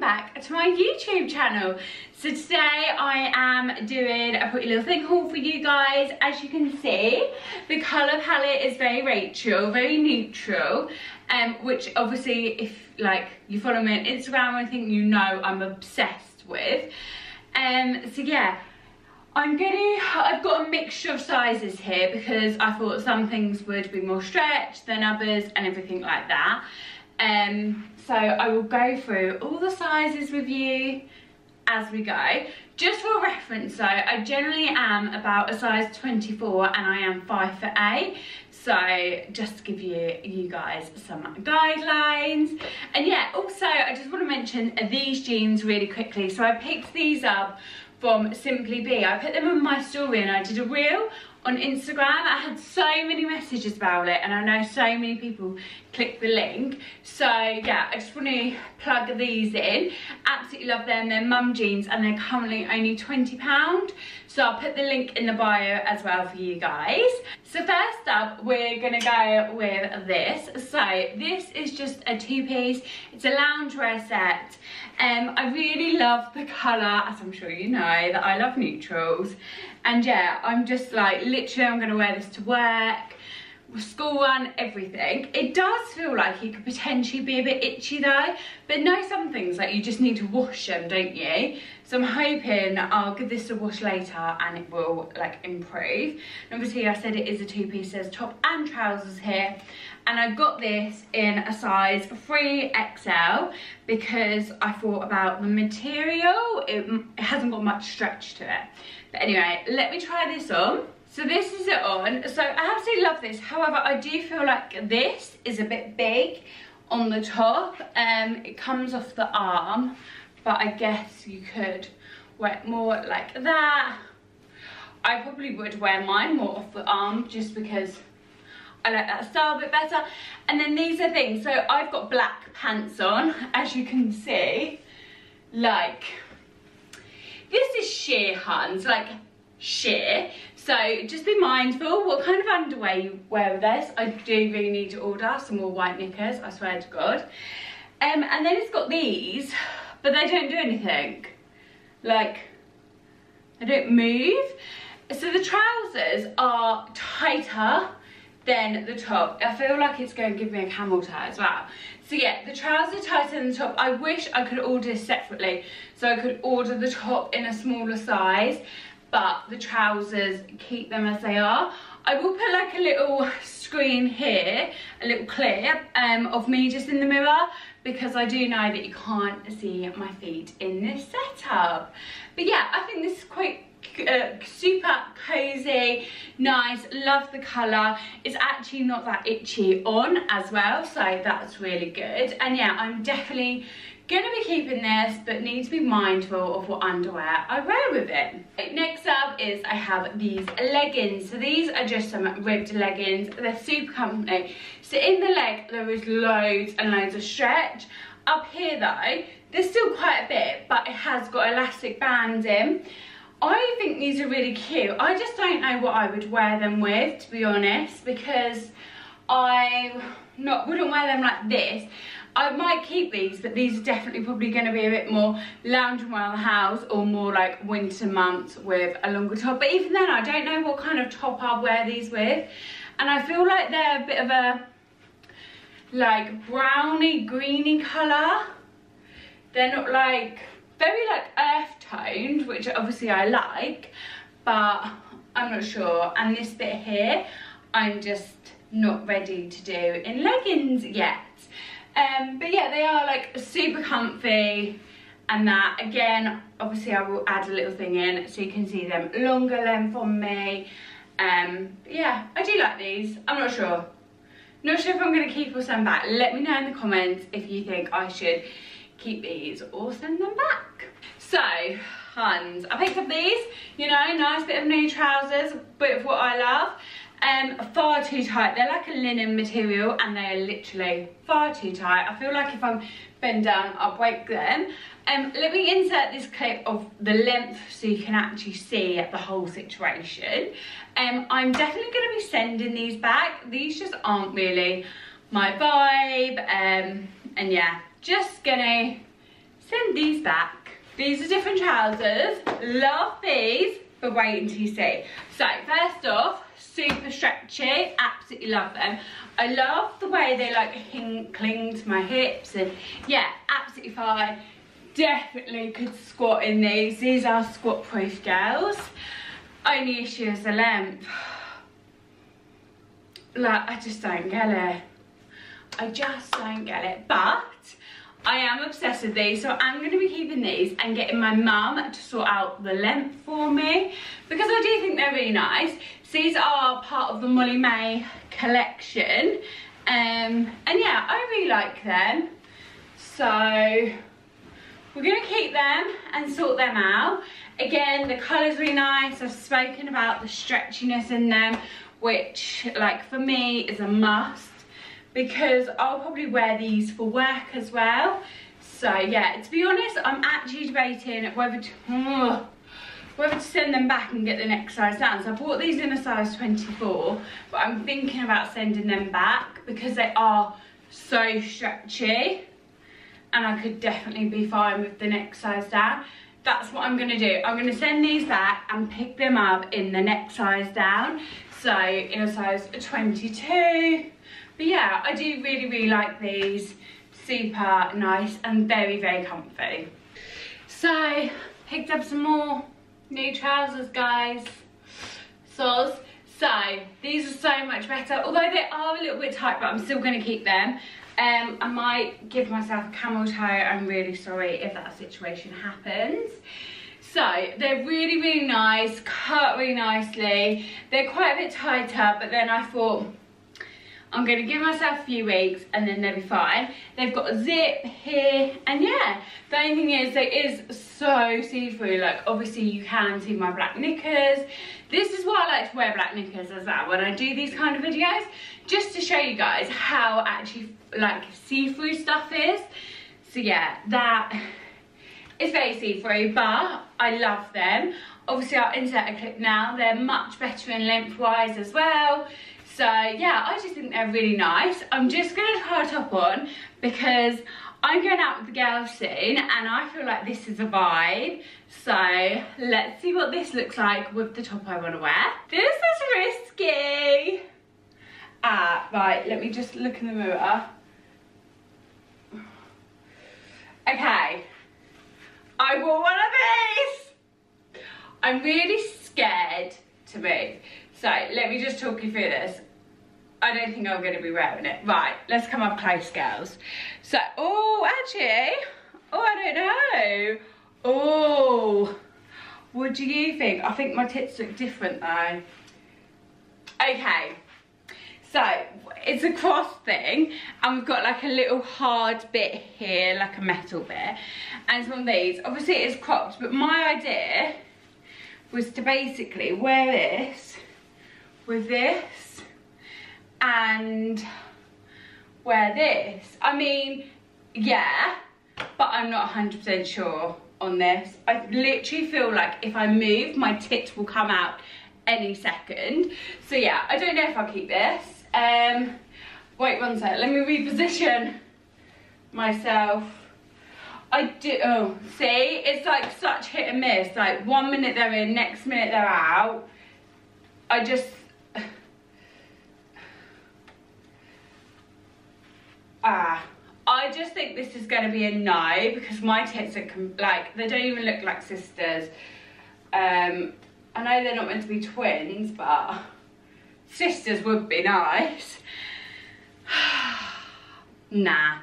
back to my YouTube channel. So today I am doing a pretty little thing haul for you guys. As you can see, the colour palette is very Rachel, very neutral, um, which obviously if like you follow me on Instagram or anything, you know I'm obsessed with. Um, so yeah, I'm gonna, I've got a mixture of sizes here because I thought some things would be more stretched than others and everything like that. Um, so I will go through all the sizes with you as we go. Just for reference though, I generally am about a size 24 and I am 5 foot 8. So just to give you, you guys some guidelines. And yeah, also I just want to mention these jeans really quickly. So I picked these up from Simply Be. I put them in my story and I did a reel on Instagram. I had so many messages about it and I know so many people click the link. So yeah, I just want to plug these in. Absolutely love them. They're mum jeans and they're currently only £20. So I'll put the link in the bio as well for you guys. So first up, we're gonna go with this. So this is just a two-piece. It's a loungewear set. Um, I really love the colour, as I'm sure you know, that I love neutrals. And yeah, I'm just like, literally I'm gonna wear this to work, school run, everything. It does feel like it could potentially be a bit itchy though, but know some things like you just need to wash them, don't you? So I'm hoping I'll give this a wash later and it will like improve. And obviously I said it is a two piece, there's top and trousers here. And I got this in a size 3XL because I thought about the material. It, it hasn't got much stretch to it. But anyway, let me try this on. So this is it on. So I absolutely love this. However, I do feel like this is a bit big on the top. Um, it comes off the arm, but I guess you could wear it more like that. I probably would wear mine more off the arm just because I like that style a bit better. And then these are things. So I've got black pants on, as you can see. Like, this is sheer Huns, like sheer. So just be mindful what kind of underwear you wear with this. I do really need to order some more white knickers, I swear to God. Um, and then it's got these, but they don't do anything. Like, they don't move. So the trousers are tighter than the top. I feel like it's going to give me a camel toe as well. So yeah, the trousers tighter than the top. I wish I could order separately. So I could order the top in a smaller size but the trousers keep them as they are I will put like a little screen here a little clip um, of me just in the mirror because I do know that you can't see my feet in this setup but yeah I think this is quite uh, super cozy nice love the color it's actually not that itchy on as well so that's really good and yeah i'm definitely Gonna be keeping this, but need to be mindful of what underwear I wear with it. Next up is I have these leggings. So these are just some ribbed leggings. They're super comfy. So in the leg, there is loads and loads of stretch. Up here though, there's still quite a bit, but it has got elastic bands in. I think these are really cute. I just don't know what I would wear them with, to be honest, because I not wouldn't wear them like this. I might keep these, but these are definitely probably going to be a bit more lounging around the house or more like winter months with a longer top. But even then, I don't know what kind of top I'll wear these with. And I feel like they're a bit of a like browny, greeny colour. They're not like, very like earth toned, which obviously I like, but I'm not sure. And this bit here, I'm just not ready to do in leggings yet. Um, but yeah, they are like super comfy and that. Again, obviously I will add a little thing in so you can see them longer length on me. Um, yeah, I do like these. I'm not sure. Not sure if I'm going to keep or send back. Let me know in the comments if you think I should keep these or send them back. So, Huns, I picked up these, you know, nice bit of new trousers, bit of what I love um, far too tight. They're like a linen material and they are literally far too tight. I feel like if I'm bend down, I'll break them. Um, let me insert this clip of the length so you can actually see the whole situation. Um, I'm definitely going to be sending these back. These just aren't really my vibe. Um, and yeah, just gonna send these back. These are different trousers. Love these, but wait until you see. So first off, super stretchy, absolutely love them. I love the way they like cling to my hips and yeah, absolutely fine. Definitely could squat in these. These are squat proof girls. Only issue is the length. Like, I just don't get it. I just don't get it. But I am obsessed with these, so I'm going to be keeping these and getting my mum to sort out the length for me because I do think they're really nice. These are part of the Molly-Mae collection. Um, and yeah, I really like them. So we're going to keep them and sort them out. Again, the colour's really nice. I've spoken about the stretchiness in them, which like for me is a must because I'll probably wear these for work as well. So yeah, to be honest, I'm actually debating whether to, whether to send them back and get the next size down. So I bought these in a size 24, but I'm thinking about sending them back because they are so stretchy and I could definitely be fine with the next size down. That's what I'm gonna do. I'm gonna send these back and pick them up in the next size down. So in a size 22, but yeah, I do really, really like these. Super nice and very, very comfy. So, picked up some more new trousers, guys. Soz. So, these are so much better. Although they are a little bit tight, but I'm still going to keep them. Um, I might give myself a camel toe. I'm really sorry if that situation happens. So they're really, really nice, cut really nicely. They're quite a bit tighter, but then I thought I'm going to give myself a few weeks and then they'll be fine. They've got a zip here and yeah, the only thing is it is so see-through. Like obviously you can see my black knickers. This is why I like to wear black knickers as well when I do these kind of videos. Just to show you guys how actually like see-through stuff is. So yeah, that is very see-through but I love them. Obviously insert a clip now. They're much better in length-wise as well. So yeah, I just think they're really nice. I'm just gonna try a top on because I'm going out with the girls soon and I feel like this is a vibe. So let's see what this looks like with the top I wanna wear. This is risky. Ah, right, let me just look in the mirror. Okay, I wore one of these. I'm really scared to move. So let me just talk you through this. I don't think I'm going to be wearing it. Right, let's come up close, girls. So, oh, actually, oh, I don't know. Oh, what do you think? I think my tits look different though. Okay, so it's a cross thing and we've got like a little hard bit here, like a metal bit. And it's one of these. Obviously it is cropped, but my idea was to basically wear this with this and wear this. I mean, yeah, but I'm not 100% sure on this. I literally feel like if I move, my tits will come out any second. So yeah, I don't know if I'll keep this. Um, wait one sec, let me reposition myself. I do, oh, see, it's like such hit and miss. Like one minute they're in, next minute they're out. I just, ah, I just think this is going to be a no because my tits are like, they don't even look like sisters. Um, I know they're not meant to be twins, but sisters would be nice. nah.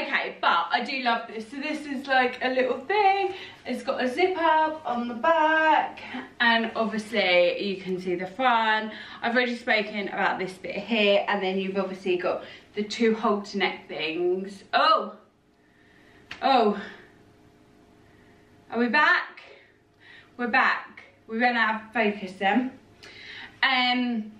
Okay, but I do love this. So this is like a little thing. It's got a zip up on the back and obviously you can see the front. I've already spoken about this bit here and then you've obviously got the two halter neck things. Oh, oh, are we back? We're back. We ran out of focus then. Um,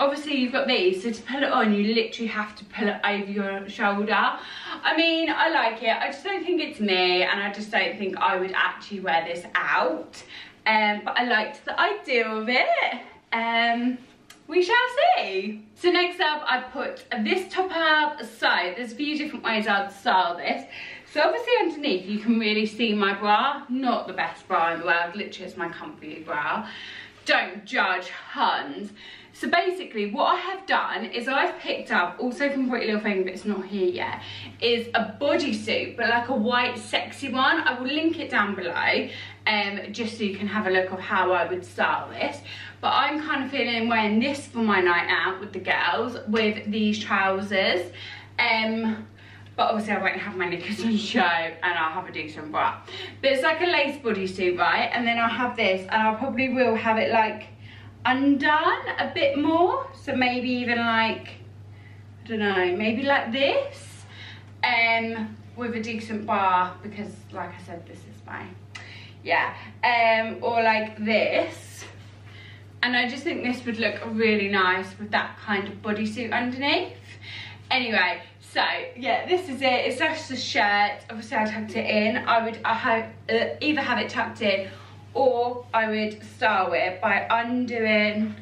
obviously you've got these so to pull it on you literally have to pull it over your shoulder. I mean i like it. I just don't think it's me and i just don't think i would actually wear this out. Um but i liked the idea of it. Um we shall see. So next up i put this top up. So there's a few different ways i'd style this. So obviously underneath you can really see my bra. Not the best bra in the world, literally it's my comfy bra. Don't judge Huns. So basically what I have done is I've picked up, also from Pretty Little Thing, but it's not here yet, is a bodysuit, but like a white sexy one. I will link it down below, um, just so you can have a look of how I would style this. But I'm kind of feeling wearing this for my night out with the girls, with these trousers. Um, but obviously I won't have my knickers on show and I'll have a decent bra. But it's like a lace bodysuit, right? And then I'll have this and I probably will have it like undone a bit more. So maybe even like, I don't know, maybe like this. Um, with a decent bar because like I said, this is my, yeah. Um, or like this. And I just think this would look really nice with that kind of bodysuit underneath. Anyway, so yeah, this is it. It's just a shirt. Obviously I tucked it in. I would I uh, either have it tucked in or I would start with by undoing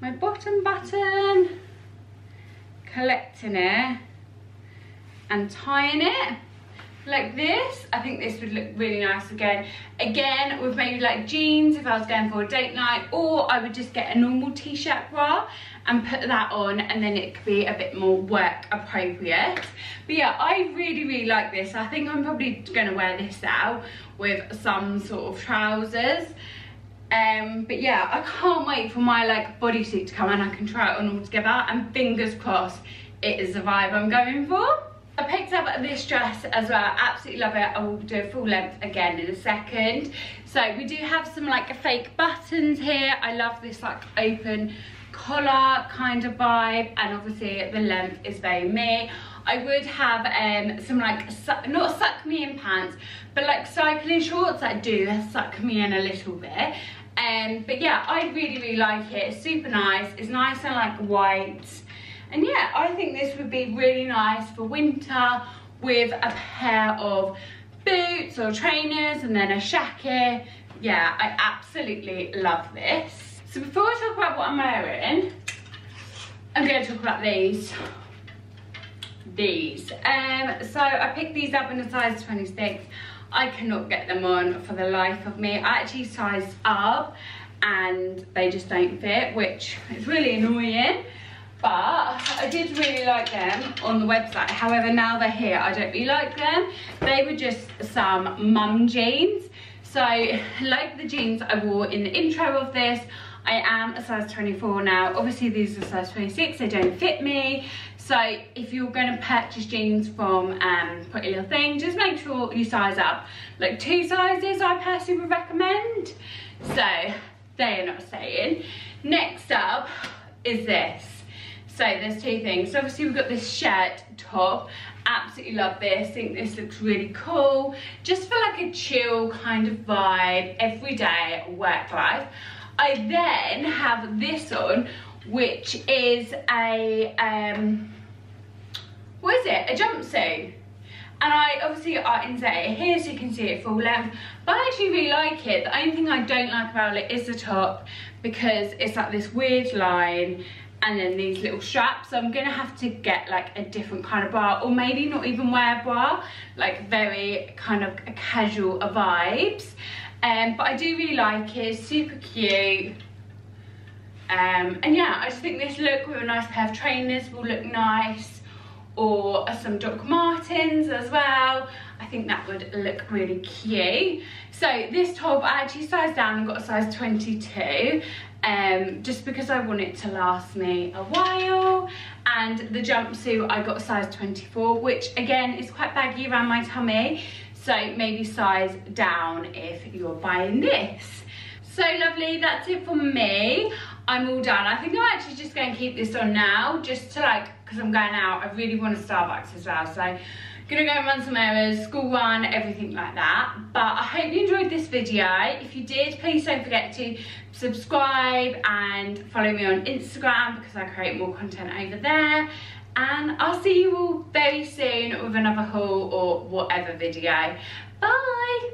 my bottom button, collecting it and tying it like this. I think this would look really nice again. Again, with maybe like jeans if I was going for a date night, or I would just get a normal t-shirt bra and put that on and then it could be a bit more work appropriate. But yeah, I really, really like this. I think I'm probably gonna wear this out with some sort of trousers. Um, but yeah, I can't wait for my like bodysuit to come and I can try it on all together and fingers crossed it is the vibe I'm going for. I picked up this dress as well, absolutely love it. I will do a full length again in a second. So we do have some like fake buttons here. I love this like open collar kind of vibe and obviously the length is very me. I would have um, some like, not suck me in pants, but like cycling shorts that do suck me in a little bit. Um, but yeah, I really, really like it. It's super nice. It's nice and like white. And yeah, I think this would be really nice for winter with a pair of boots or trainers and then a shacket. Yeah, I absolutely love this. So before I talk about what I'm wearing, I'm going to talk about these. These. Um, so I picked these up in a size 26. I cannot get them on for the life of me. I actually sized up and they just don't fit, which is really annoying but I did really like them on the website. However, now they're here, I don't really like them. They were just some mum jeans. So, like the jeans I wore in the intro of this, I am a size 24 now. Obviously, these are size 26, they don't fit me. So, if you're going to purchase jeans from um, Pretty Little Thing, just make sure you size up. Like two sizes, I personally would recommend. So, they are not saying. Next up is this. So there's two things. So obviously we've got this shirt top. Absolutely love this. think this looks really cool. Just for like a chill kind of vibe, everyday work life. I then have this on, which is a, um, what is it? A jumpsuit. And I obviously I insert it here so you can see it full length. But I actually really like it. The only thing I don't like about it is the top because it's like this weird line and then these little straps. So i'm gonna have to get like a different kind of bra or maybe not even wear a bra like very kind of casual vibes um but i do really like it super cute um and yeah i just think this look with a nice pair of trainers will look nice or some Doc Martens as well. I think that would look really cute. So this top I actually sized down and got a size 22 um, just because I want it to last me a while. And the jumpsuit, I got a size 24, which again is quite baggy around my tummy. So maybe size down if you're buying this. So lovely, that's it for me. I'm all done. I think I'm actually just going to keep this on now, just to like, because I'm going out. I really want a Starbucks as well. So gonna go and run some errands, school run, everything like that. But I hope you enjoyed this video. If you did, please don't forget to subscribe and follow me on Instagram because I create more content over there. And I'll see you all very soon with another haul or whatever video. Bye!